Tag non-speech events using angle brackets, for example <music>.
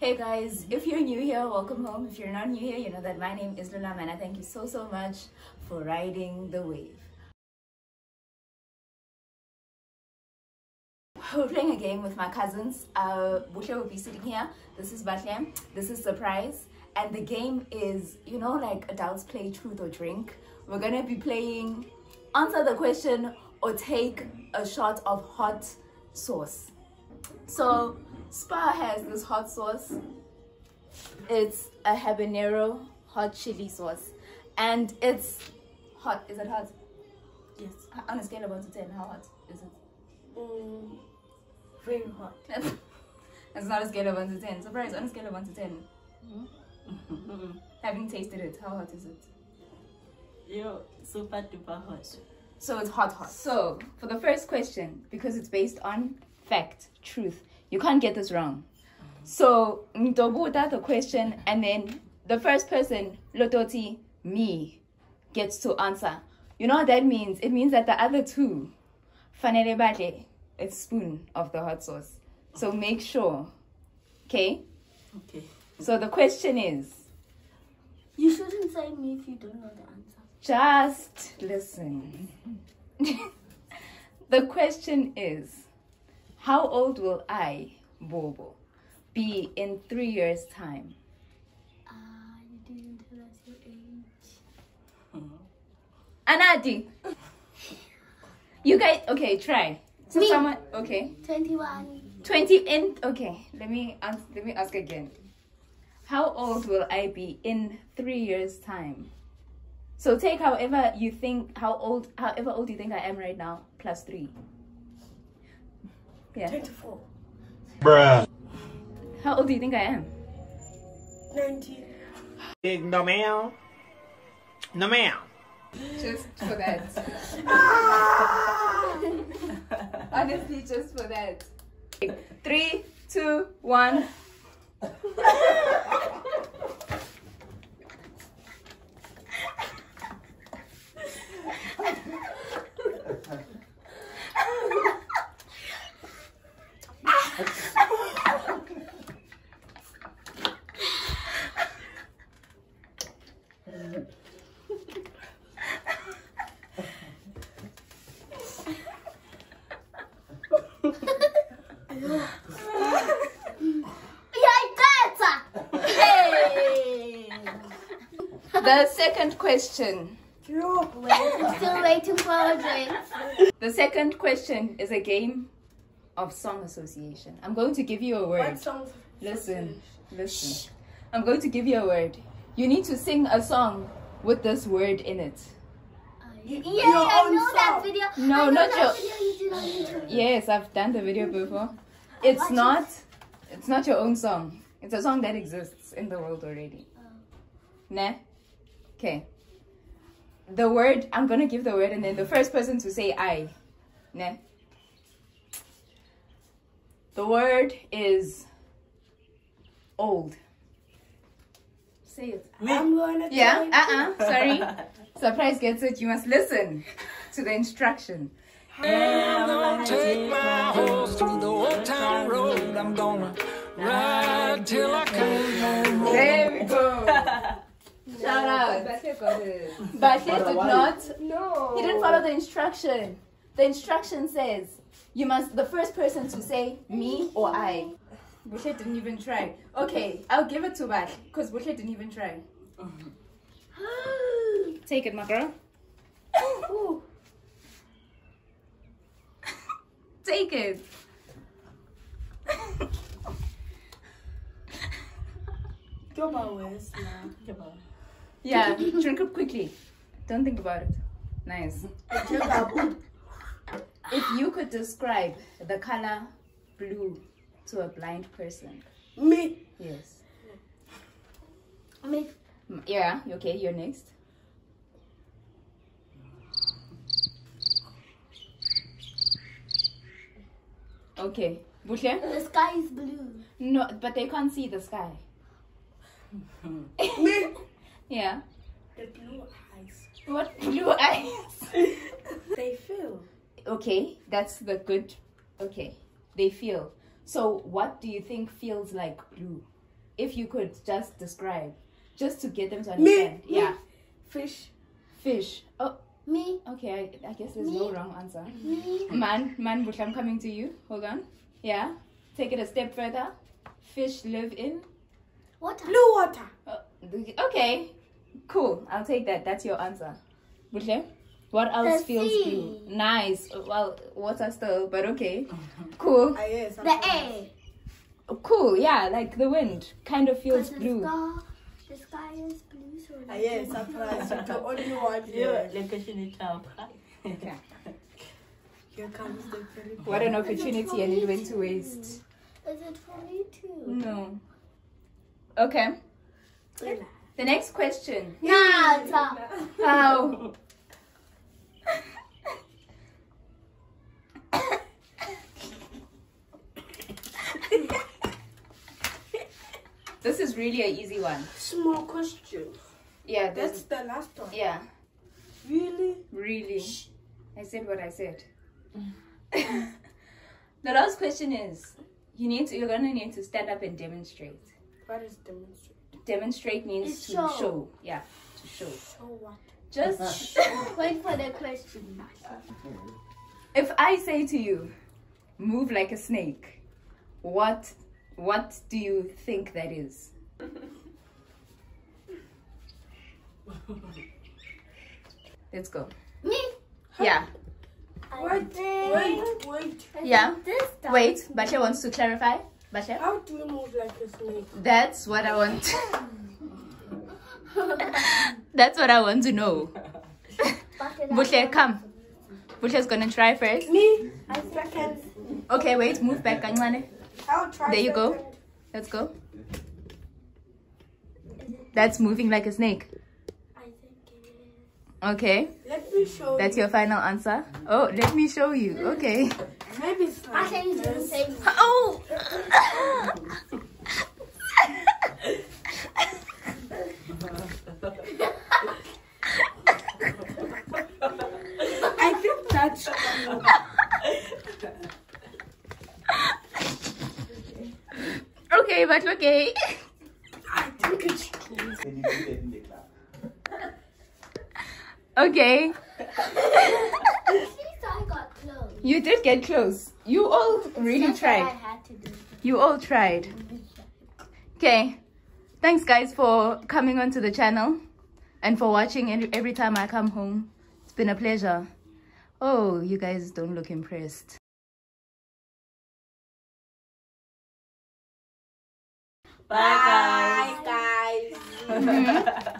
Hey guys, if you're new here, welcome home. If you're not new here, you know that my name is Lulama and I thank you so so much for riding the wave. We're playing a game with my cousins. Uh, Bushe will be sitting here. This is Batlem. This is Surprise. And the game is, you know, like adults play truth or drink. We're gonna be playing answer the question or take a shot of hot sauce. So Spar has this hot sauce. It's a habanero hot chili sauce. And it's hot. Is it hot? Yes. On a scale of 1 to 10, how hot is it? Mm, very hot. <laughs> it's not a scale of 1 to 10. Surprise, on a scale of 1 to 10. Mm-mm. <laughs> Having tasted it, how hot is it? Yo, super duper hot. So it's hot, hot. So for the first question, because it's based on fact, truth, you can't get this wrong. So Ndobuta the question, and then the first person, Lototi, me, gets to answer. You know what that means? It means that the other two, fanele bale, a spoon of the hot sauce. So make sure. Okay? Okay. So the question is You shouldn't say me if you don't know the answer. Just listen. <laughs> the question is How old will I, Bobo, be in three years' time? Ah, you didn't tell us your age. Anadi! You guys, okay, try. So Me. someone, okay. 21. 20 in, okay, let me, ask, let me ask again. How old will I be in three years' time? So take however you think, how old, however old you think I am right now, plus three. Yeah. 24. Bruh. How old do you think I am? 19. Big no ma'am. No ma'am. Just for that. <laughs> Honestly, just for that. Three, two, one. <laughs> Yeah, Hey! The second question. I'm still waiting for a drink. The second question is a game of song association. I'm going to give you a word. What songs? Listen, listen. I'm going to give you a word. You need to sing a song with this word in it. Yeah, Your I own know that video. No, I know not that your- video you did on Yes, I've done the video before. It's watch not it's not your own song. It's a song that exists in the world already. Oh. Nah? Okay. The word I'm gonna give the word and then the first person to say I. Nah? The word is old. Say it. I'm gonna Yeah, uh-uh, sorry. <laughs> Surprise gets it. You must listen to the instruction. I'm gonna take my horse through the old town road. I'm gonna ride till I can't no more. There we go. Shout out. But he did not. No. He didn't follow the instruction. The instruction says you must the first person to say me or I. Bushe didn't even try. Okay, I'll give it to Bash because Bushe didn't even try. <gasps> Take it, my girl. <laughs> Take it. Go by West now. Go by. Yeah, <laughs> drink up quickly. Don't think about it. Nice. <laughs> If you could describe the color blue to a blind person, Me. yes. Me. Yeah, okay, you're next. Okay. Bushe? The sky is blue. No, but they can't see the sky. Me. Yeah. The blue eyes. What blue <laughs> eyes? <laughs> They feel. okay, that's the good. Okay, they feel. So, what do you think feels like blue? if you could just describe, just to get them to understand. Me. Yeah, Fish. fish. Oh, Me. okay. I, I guess there's no wrong answer. Me. Man, man, Bush, I'm coming to you. Hold on. Yeah. Take it a step further. Fish live in. Water. Blue water. Uh, okay. Cool. I'll take that. That's your answer. Bushle, what else The feels sea. blue? Nice. Well, water still, but okay. <laughs> Cool. Yes. The right. air. Cool. Yeah, like the wind kind of feels Because the blue. sky, the sky is blue, so Ah, yes, surprise. You're the only one here. Here comes the very What an opportunity, and it went to waste. Is it for me too? No. Okay. The next question. No, it's. How? this is really an easy one. Small question. Yeah, That's that's the last one. yeah, Really? really. I said what I said. <laughs> the last question is you need to you're gonna need to stand up and demonstrate. What is demonstrate? Demonstrate means It's to show. show. Yeah, to show. So what? Just <laughs> Wait for the question. if I say to you, move like a snake, what what do you think that is? <laughs> Let's go. Me. Yeah. I Wait, wait, wait. Yeah. think This time. Wait, Basha wants to clarify. Basha? How do you move like a snake? That's what I want. <laughs> That's what I want to know. Bushle, come. Bushe's gonna try first. Me? I Second. Okay, wait, move back, kancane. I'll try. There you go. second. Let's go. That's moving like a snake. I think it is. Okay, Let me show that's you. your final answer. Oh, let me show you. Okay. Maybe it's I like think it's the this. same. Oh! I think that's. okay, but okay. I think it's. Okay, <laughs> At least I got close. You did get close. You all really That's what I tried. had to do. You all tried. Okay. Thanks, guys, for coming onto the channel and for watching every, every time I come home. It's been a pleasure. Oh, you guys don't look impressed. Bye, guys. Mhm. <laughs> <laughs>